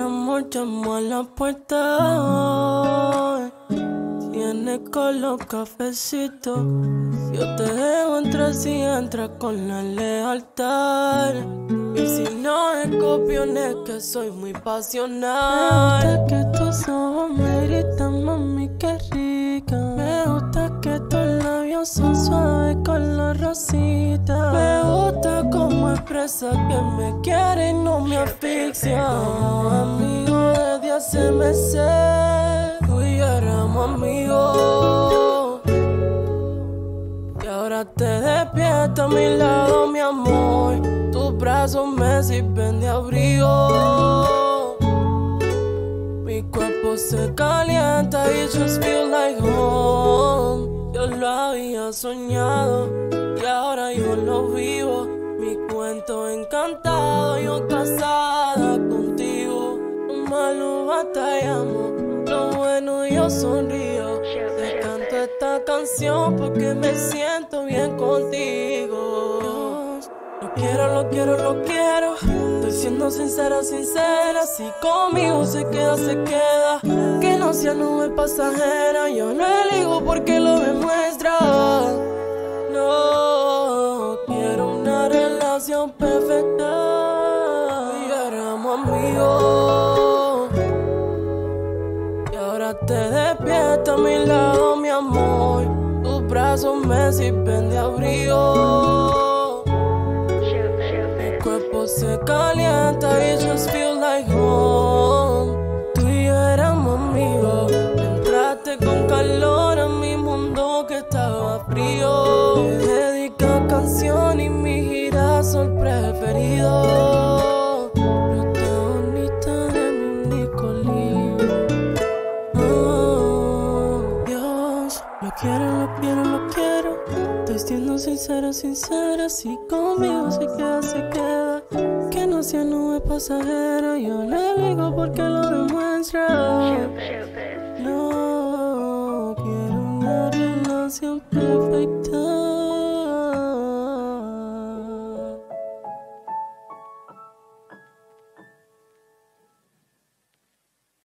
Amor llamó a la puerta. Tiene con los cafecitos. Yo te dejo entrar si entras con la lealtad. Y si no es copión es que soy muy pasional. Me gusta que tus ojos me gritan, mami, qué rica. Me gusta que tus labios son suaves con la rosita. Me gusta como expresa que me quiere y no me asfixia. Amigo desde hace meses, te despierto a mi lado, mi amor. Tus brazos me sirven de abrigo. Mi cuerpo se calienta y just feel like home. Yo lo había soñado y ahora yo lo vivo. Mi cuento encantado, yo casada contigo. Lo malo batallamos, lo bueno yo sonrío. Canción porque me siento bien contigo. Lo quiero, lo quiero, lo quiero. Estoy siendo sincera, sincera. Si conmigo se queda, se queda. Que no sea nube pasajera. Yo no elijo porque lo demuestra. No quiero una relación perfecta. Y éramos amigos. Y ahora te despierto a mi lado, mi amor. Brazos me sirven de abrigo. Mi cuerpo se calienta y just feel like home. Tú y yo éramos amigos. Entraste con calor a mi mundo que estaba frío. Lo quiero, lo quiero, lo quiero. Estoy siendo sincero, sincera. Si conmigo se queda, se queda. Que no sea nube pasajera. Yo le digo porque lo demuestra. No quiero una relación perfecta.